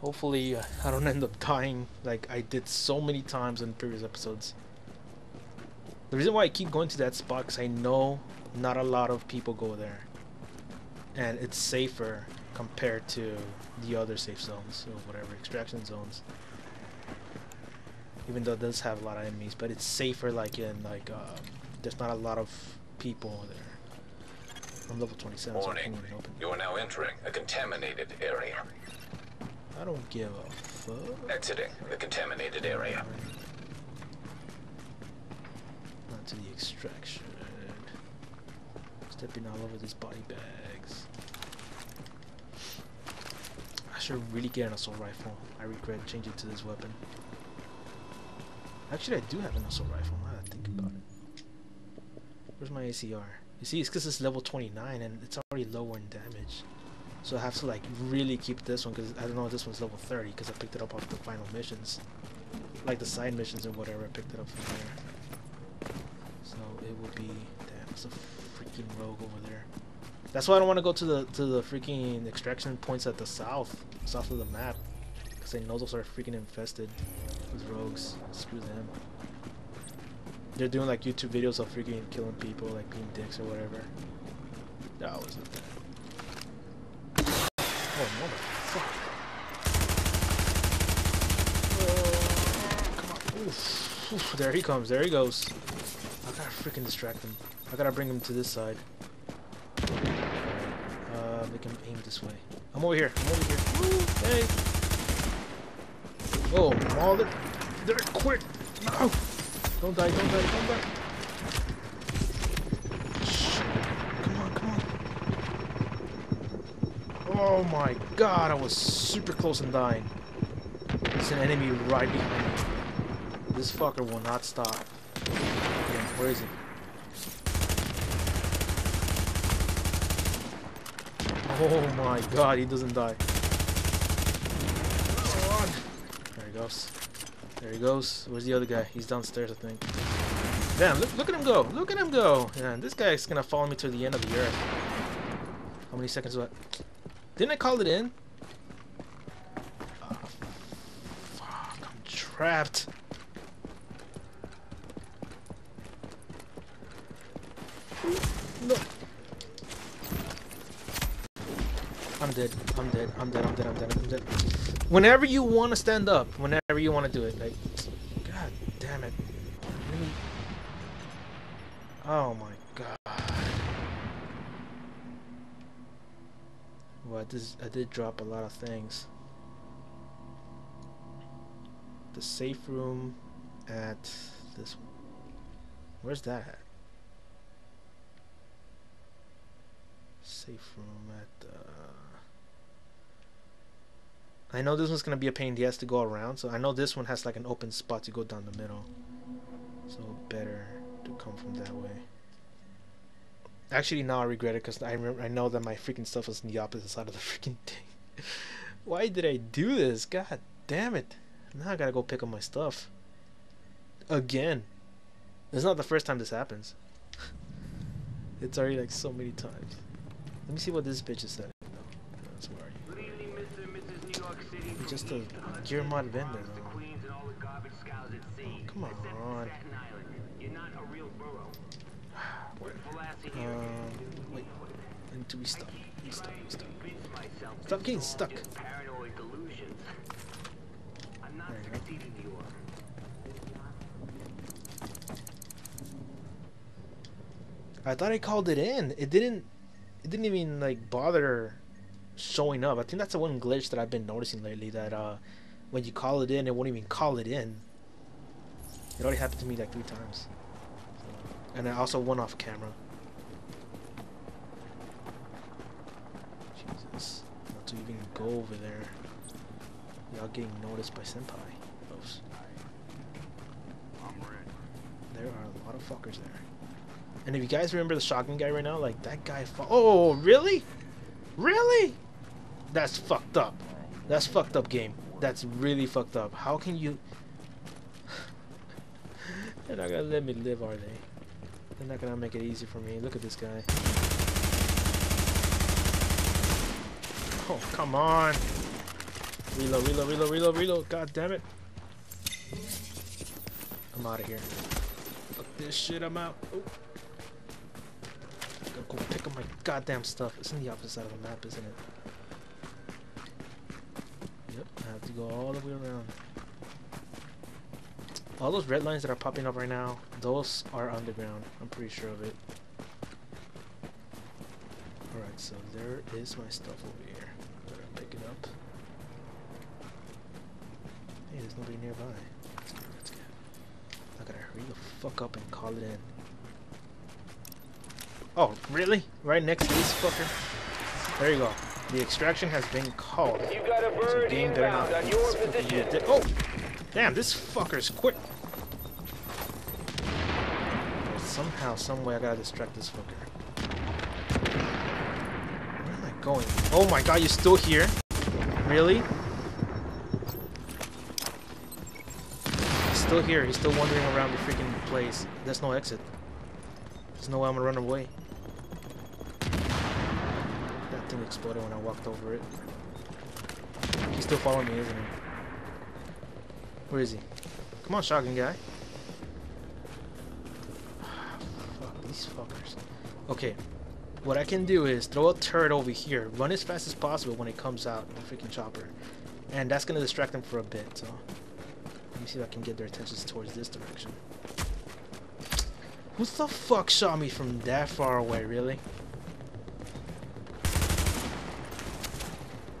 Hopefully, uh, I don't end up dying like I did so many times in previous episodes. The reason why I keep going to that spot because I know not a lot of people go there. And it's safer compared to the other safe zones or whatever, extraction zones. Even though it does have a lot of enemies, but it's safer like in like uh, there's not a lot of people there. I'm level 27, so I Warning. open. You are now entering a contaminated area. I don't give a fuck. Exiting the contaminated area. Not to the extraction. Stepping all over these body bags. I should really get an assault rifle. I regret changing to this weapon. Actually, I do have an assault rifle. Now that I think about it. Where's my ACR? You see, it's because it's level 29 and it's already lower in damage. So I have to like really keep this one because I don't know if this one's level 30 because I picked it up off the final missions. Like the side missions or whatever, I picked it up from there. So it will be damn, there's a freaking rogue over there. That's why I don't want to go to the to the freaking extraction points at the south, south of the map, because they know those are freaking infested with rogues. Screw them. They're doing like YouTube videos of freaking killing people, like being dicks or whatever. That was. Oh, come! Oof, oof, there he comes. There he goes. I gotta freaking distract him. I gotta bring him to this side. Uh, make him aim this way. I'm over here. I'm over here. Woo, hey! Oh, maul it! There, quick! No! Don't die! Don't die! Don't die! Shh. Come on! Come on! Oh my God! I was super close and dying. There's an enemy right behind me. This fucker will not stop. Yeah, where is he? Oh my god, he doesn't die. There he goes. There he goes. Where's the other guy? He's downstairs, I think. Damn, look, look at him go. Look at him go. Yeah, this guy's gonna follow me to the end of the earth. How many seconds that? Didn't I call it in? Ah, fuck, I'm trapped. No. I'm dead. I'm dead. I'm dead. I'm dead. I'm dead. I'm dead. Whenever you want to stand up, whenever you want to do it, like, God damn it. Oh my god. Well, I did, I did drop a lot of things. The safe room at this. Where's that at? Safe room at uh I know this one's gonna be a pain in the ass to go around, so I know this one has like an open spot to go down the middle. So better to come from that way. Actually, now I regret it because I remember I know that my freaking stuff was on the opposite side of the freaking thing. Why did I do this? God damn it! Now I gotta go pick up my stuff. Again. It's not the first time this happens. it's already like so many times. Let me see what this bitch is saying. No, that's where are you? Good evening, Mr. and Mrs. New York City. Just a gear mod vendor, to though. Queens and all the garbage scows at sea. come on. Island. You're not a real borough. Um, wait. Do we stop? We stop. We stop. Convince myself Stop getting stuck. I thought I called it in. It didn't. It didn't even like bother showing up. I think that's the one glitch that I've been noticing lately. That uh, when you call it in, it won't even call it in. It already happened to me like three times. And I also went off camera. Jesus, not to even go over there. Y'all getting noticed by senpai. Folks. There are a lot of fuckers there. And if you guys remember the shotgun guy right now, like that guy. Oh, really? Really? That's fucked up. That's fucked up game. That's really fucked up. How can you? They're not gonna let me live, are they? They're not gonna make it easy for me. Look at this guy. Oh, come on. Reload, reload, reload, reload, reload. God damn it. I'm out of here. Fuck this shit, I'm out. Oh. Gotta go pick up my goddamn stuff. It's in the opposite side of the map, isn't it? Yep, I have to go all the way around. All those red lines that are popping up right now, those are underground. I'm pretty sure of it. Alright, so there is my stuff over here. There's nobody nearby. That's good, that's good. I gotta hurry the fuck up and call it in. Oh, really? Right next to this fucker? There you go. The extraction has been called. You got a So bird game better inbound not on your position. be a dick. Oh! Damn, this fucker's quick. Somehow, someway, I gotta distract this fucker. Where am I going? Oh my god, you're still here? Really? He's still here. He's still wandering around the freaking place. There's no exit. There's no way I'm gonna run away. That thing exploded when I walked over it. He's still following me, isn't he? Where is he? Come on, shotgun guy. Fuck these fuckers. Okay, what I can do is throw a turret over here, run as fast as possible when it comes out, the freaking chopper, and that's gonna distract them for a bit. So see if I can get their attentions towards this direction. Who the fuck shot me from that far away? Really?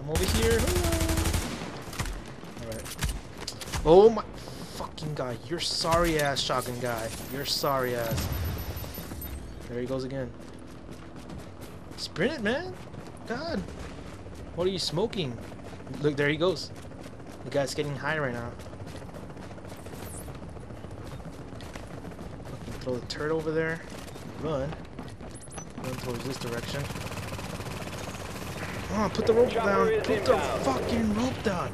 I'm over here. Alright. Oh my fucking god. You're sorry ass shotgun guy. You're sorry ass. There he goes again. Sprint it, man. God. What are you smoking? Look, there he goes. The guy's getting high right now. Fucking throw the turret over there. Run. Run towards this direction. Come on, put the rope down. Put the fucking rope down.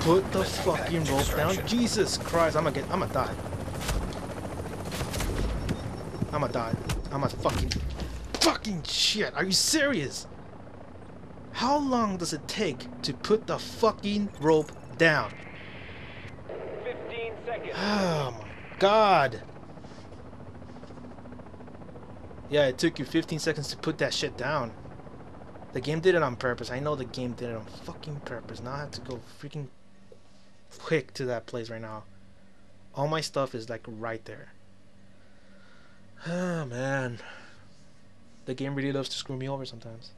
Put the fucking rope down. Jesus Christ, I'm gonna get, I'm gonna die. I'm gonna die. I'm gonna fucking, fucking shit. Are you serious? How long does it take to put the fucking rope down? 15 seconds. Oh my god. Yeah, it took you 15 seconds to put that shit down. The game did it on purpose. I know the game did it on fucking purpose. Now I have to go freaking quick to that place right now. All my stuff is like right there. Oh man. The game really loves to screw me over sometimes.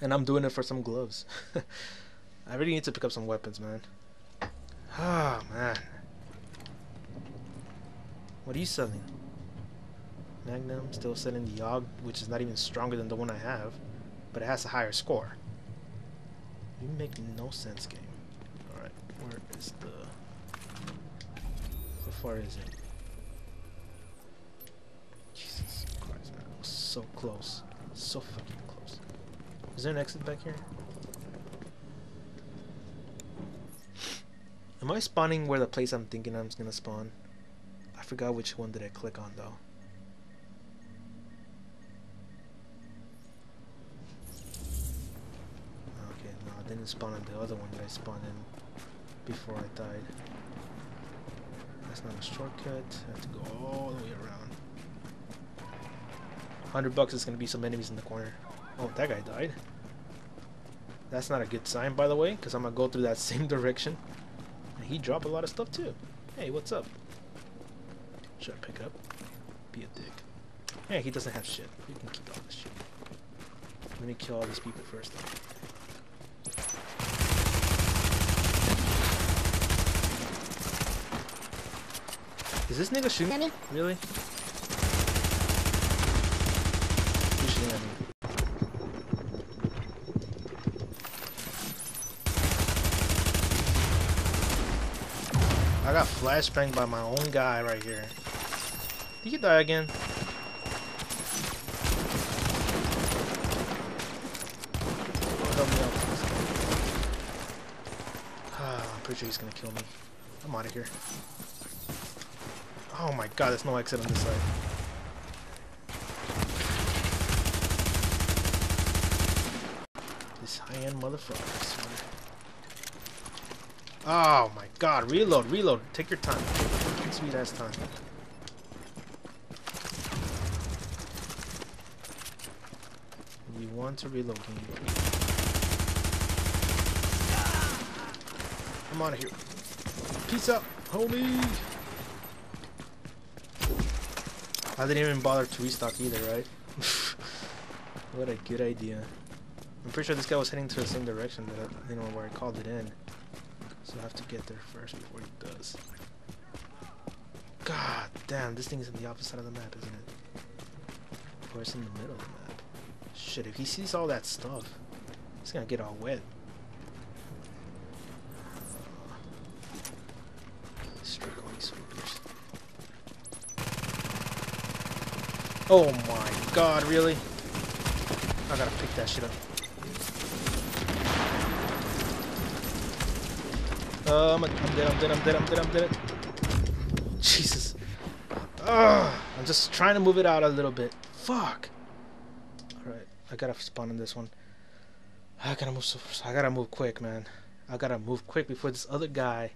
And I'm doing it for some gloves. I really need to pick up some weapons, man. Oh man. What are you selling? Magnum, still selling the Yogg, which is not even stronger than the one I have, but it has a higher score. You make no sense, game. Alright, where is the... How far is it? Jesus Christ, man. I was so close. So fucking close. Is there an exit back here? Am I spawning where the place I'm thinking I'm gonna spawn? Forgot which one did I click on though. Okay, no, I didn't spawn on the other one that I spawned in before I died. That's not a shortcut. I have to go all the way around. 100 bucks is gonna be some enemies in the corner. Oh, that guy died. That's not a good sign, by the way, because I'm gonna go through that same direction. And he dropped a lot of stuff too. Hey, what's up? Should I pick up? Be a dick. Hey, he doesn't have shit. We can keep all this shit. Let me kill all these people first. Though. Is this nigga shooting at me? Really? He's shooting at me. I got flashbanged by my own guy right here. Did he die again? I'm pretty sure he's gonna kill me. I'm out of here. Oh my god, there's no exit on this side. This high-end motherfucker. Oh my god, reload, reload. Take your time. Take Sweet ass time. Want to reload. I'm out of here. Peace out, homie. I didn't even bother to restock either, right? what a good idea. I'm pretty sure this guy was heading to the same direction that I, you know where I called it in. So I have to get there first before he does. God damn, this thing is on the opposite side of the map, isn't it? Or it's in the middle of the map. Shit, if he sees all that stuff, he's gonna get all wet. Oh my god, really? I gotta pick that shit up. Um, I'm dead, I'm dead, I'm dead, I'm dead, I'm dead. Jesus. Ugh, I'm just trying to move it out a little bit. Fuck. I gotta spawn in this one. I gotta move so I gotta move quick, man. I gotta move quick before this other guy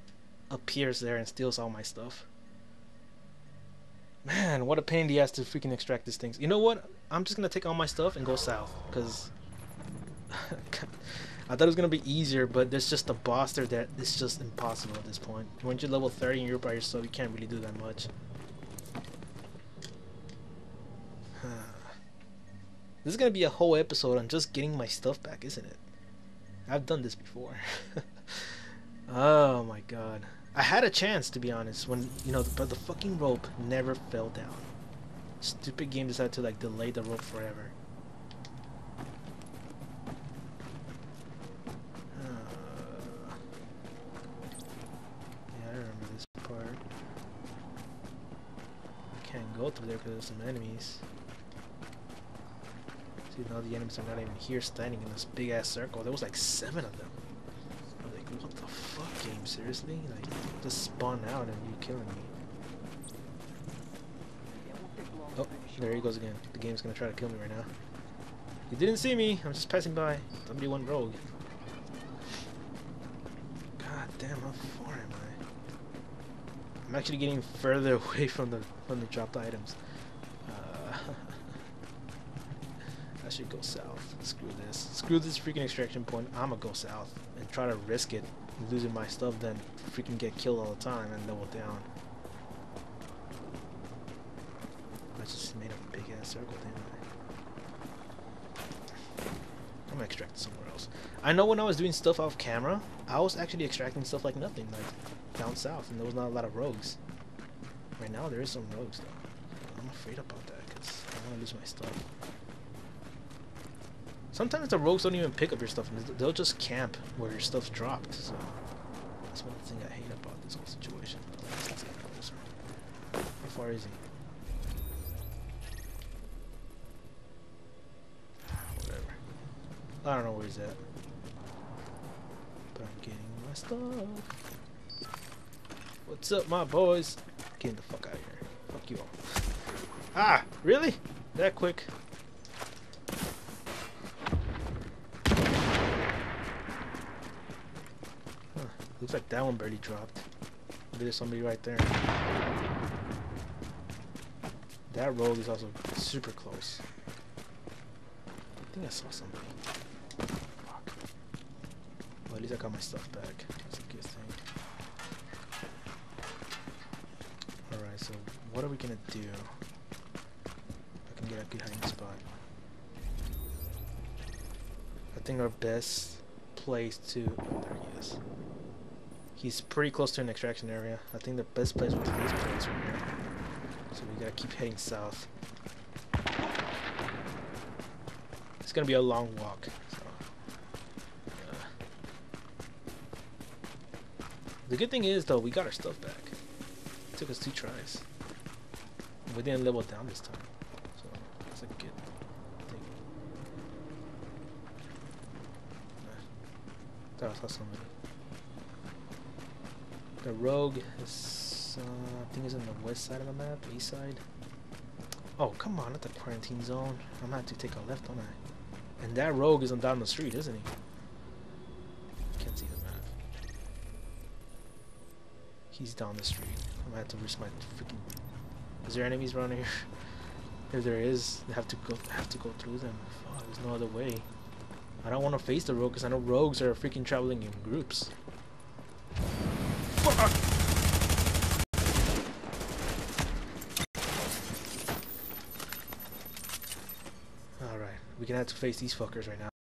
appears there and steals all my stuff. Man, what a pain in the ass to freaking extract these things. You know what? I'm just gonna take all my stuff and go south, because I thought it was gonna be easier, but there's just a boss there that it's just impossible at this point. When you're level 30 and you're by yourself, you can't really do that much. this is gonna be a whole episode on just getting my stuff back, isn't it? I've done this before. oh my god. I had a chance to be honest when you know but the fucking rope never fell down. Stupid game decided to like delay the rope forever. Uh, yeah, I remember this part. I can't go through there because there's some enemies. See, now the enemies are not even here standing in this big ass circle. There was like seven of them. I was like, what the fuck, game? Seriously? Like, just spawn out and you're killing me. Oh, there he goes again. The game's gonna try to kill me right now. He didn't see me. I'm just passing by. Somebody went rogue. God damn, how far am I? I'm actually getting further away from the from the dropped items. Uh, I should go south. Screw this. Screw this freaking extraction point. I'ma go south and try to risk it, losing my stuff, then freaking get killed all the time and double down. I just made a big ass circle, didn't I? I'm gonna extract somewhere else. I know when I was doing stuff off camera, I was actually extracting stuff like nothing, like down south, and there was not a lot of rogues. Right now, there is some rogues though. I'm afraid about that because I don't want to lose my stuff. Sometimes the rogues don't even pick up your stuff, they'll just camp where your stuff's dropped. So that's one thing I hate about this whole situation. How far is he? Whatever. I don't know where he's at. But I'm getting my stuff. What's up, my boys? Getting the fuck out of here. Fuck you all. Ah, really? That quick? Looks like that one barely dropped. Maybe there's somebody right there. That road is also super close. I think I saw something. Fuck. Well, at least I got my stuff back. That's a good thing. Alright, so what are we gonna do? I can get a good hiding spot. I think our best place to... Oh, there he is. He's pretty close to an extraction area. I think the best place would be this place right here. So we gotta keep heading south. It's gonna be a long walk. So. uh. The good thing is though, we got our stuff back. It took us two tries. We didn't level down this time. So that's a good thing. Thought I saw somebody. The rogue is, uh, I think is on the west side of the map, east side. Oh, come on, not the quarantine zone. I'm gonna have to take a left, don't I? And that rogue is on down the street, isn't he? Can't see the map. He's down the street. I'm gonna have to risk my freaking... Is there enemies around here? if there is, I have to go have to go through them. Oh, there's no other way. I don't want to face the rogue because I know rogues are freaking traveling in groups. Have to face these fuckers right now.